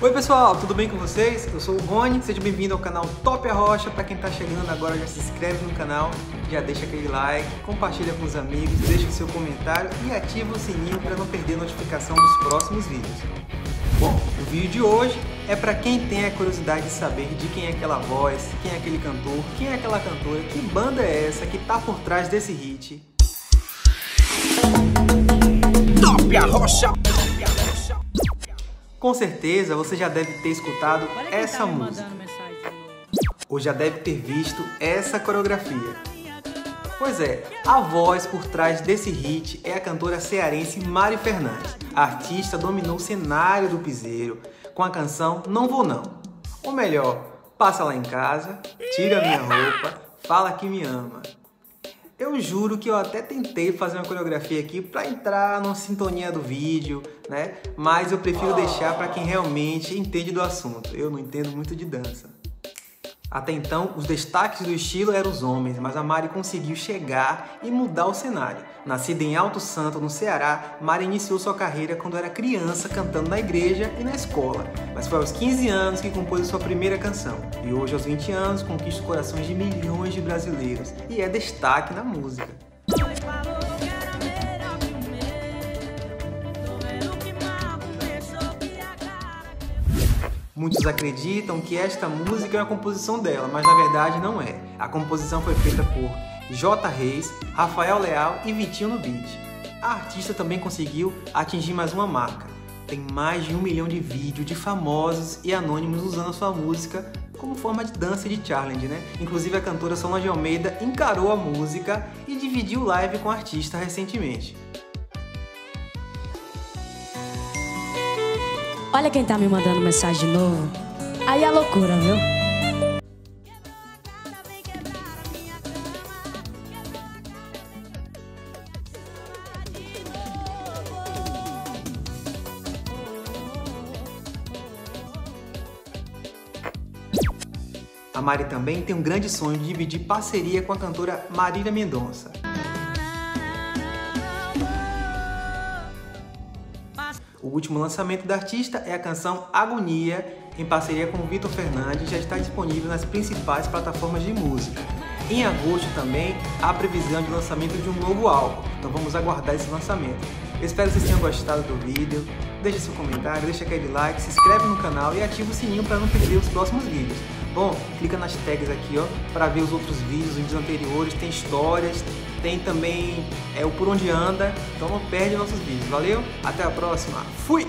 Oi pessoal, tudo bem com vocês? Eu sou o Rony, seja bem-vindo ao canal Top Arrocha. Para quem está chegando agora, já se inscreve no canal, já deixa aquele like, compartilha com os amigos, deixa o seu comentário e ativa o sininho para não perder a notificação dos próximos vídeos. Bom, o vídeo de hoje é para quem tem a curiosidade de saber de quem é aquela voz, quem é aquele cantor, quem é aquela cantora, que banda é essa que está por trás desse hit. Top Arrocha! Com certeza você já deve ter escutado essa tá música. Ou já deve ter visto essa coreografia. Pois é, a voz por trás desse hit é a cantora cearense Mari Fernandes. A artista dominou o cenário do piseiro com a canção Não Vou Não. Ou melhor, passa lá em casa, tira minha roupa, fala que me ama. Eu juro que eu até tentei fazer uma coreografia aqui para entrar na sintonia do vídeo, né? Mas eu prefiro deixar para quem realmente entende do assunto. Eu não entendo muito de dança. Até então, os destaques do estilo eram os homens, mas a Mari conseguiu chegar e mudar o cenário. Nascida em Alto Santo, no Ceará, Mari iniciou sua carreira quando era criança cantando na igreja e na escola, mas foi aos 15 anos que compôs sua primeira canção. E hoje, aos 20 anos, conquista os corações de milhões de brasileiros e é destaque na música. Muitos acreditam que esta música é uma composição dela, mas na verdade não é. A composição foi feita por J. Reis, Rafael Leal e Vitinho no beat. A artista também conseguiu atingir mais uma marca. Tem mais de um milhão de vídeos de famosos e anônimos usando sua música como forma de dança e de challenge, né? Inclusive a cantora Solange Almeida encarou a música e dividiu live com a artista recentemente. Olha quem tá me mandando mensagem de novo. Aí é loucura, viu? A Mari também tem um grande sonho de dividir parceria com a cantora Marília Mendonça. O último lançamento da artista é a canção Agonia, em parceria com Vitor Fernandes, já está disponível nas principais plataformas de música. Em agosto também há previsão de lançamento de um novo álbum, então vamos aguardar esse lançamento. Espero que vocês tenham gostado do vídeo, deixe seu comentário, deixa aquele like, se inscreve no canal e ativa o sininho para não perder os próximos vídeos. Bom, clica nas tags aqui, ó, para ver os outros vídeos, os vídeos anteriores, tem histórias, tem também é, o Por Onde Anda, então não perde nossos vídeos. Valeu, até a próxima, fui!